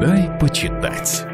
Дай почитать.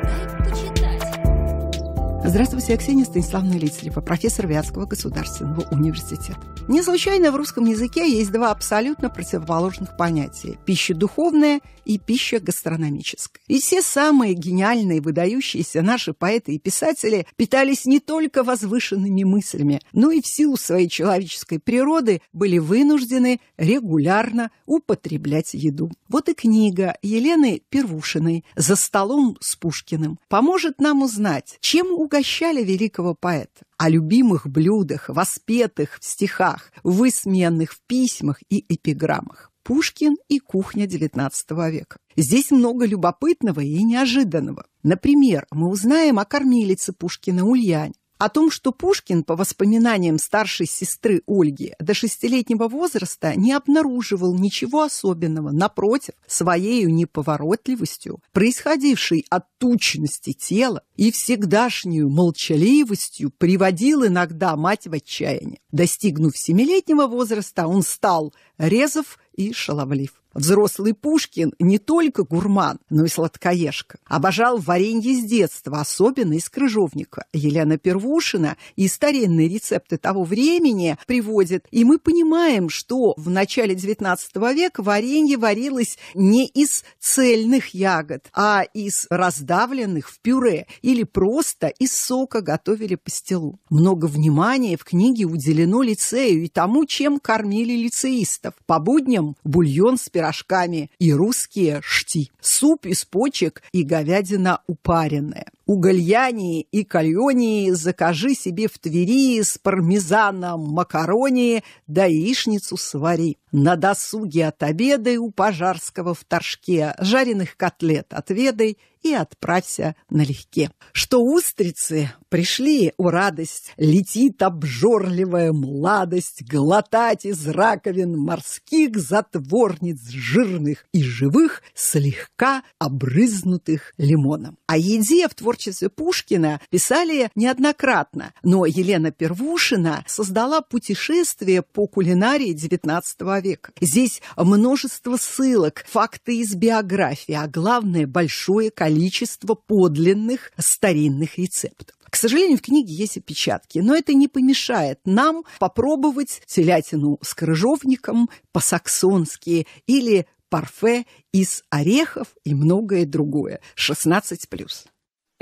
Здравствуйте, я Ксения Станиславовна Лицарева, профессор Вятского государственного университета. Не случайно в русском языке есть два абсолютно противоположных понятия – пища духовная и пища гастрономическая. И все самые гениальные, выдающиеся наши поэты и писатели питались не только возвышенными мыслями, но и в силу своей человеческой природы были вынуждены регулярно употреблять еду. Вот и книга Елены Первушиной «За столом с Пушкиным» поможет нам узнать, чем угощали великого поэта о любимых блюдах, воспетых в стихах, высмеянных в письмах и эпиграммах. Пушкин и кухня XIX века. Здесь много любопытного и неожиданного. Например, мы узнаем о кормилице Пушкина Ульяне, о том, что Пушкин, по воспоминаниям старшей сестры Ольги, до шестилетнего возраста не обнаруживал ничего особенного, напротив, своей неповоротливостью, происходившей от тучности тела и всегдашнюю молчаливостью приводил иногда мать в отчаяние. Достигнув семилетнего возраста, он стал резов и шаловлив. Взрослый Пушкин не только гурман, но и сладкоежка. Обожал варенье с детства, особенно из крыжовника. Елена Первушина и старинные рецепты того времени приводит. И мы понимаем, что в начале XIX века варенье варилось не из цельных ягод, а из раздавленных в пюре или просто из сока готовили пастилу. Много внимания в книге уделено лицею и тому, чем кормили лицеистов. По будням бульон с пирожками и русские шти, суп из почек и говядина упаренная. Угольянии и кальонии закажи себе в Твери с пармезаном макарони да яичницу свари. На досуге отобедай у Пожарского в Торжке, жареных котлет отведай и отправься налегке. Что устрицы пришли, о радость, летит обжорливая младость глотать из раковин морских затворниц жирных и живых, слегка обрызнутых лимоном. О еде в творчестве Пушкина писали неоднократно, но Елена Первушина создала путешествие по кулинарии XIX века. Здесь множество ссылок, факты из биографии, а главное большое количество подлинных старинных рецептов. К сожалению, в книге есть опечатки, но это не помешает нам попробовать телятину с крыжовником по-саксонски или парфе из орехов и многое другое. 16+.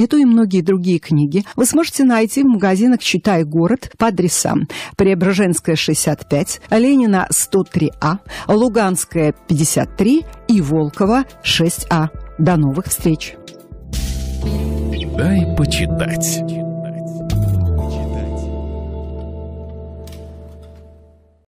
Эту и многие другие книги вы сможете найти в магазинах «Читай город» по адресам Преображенская, 65, Ленина, 103А, Луганская, 53 и Волкова, 6А. До новых встреч! Дай почитать.